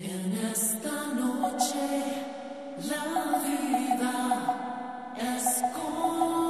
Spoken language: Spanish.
En esta noche la vida es como.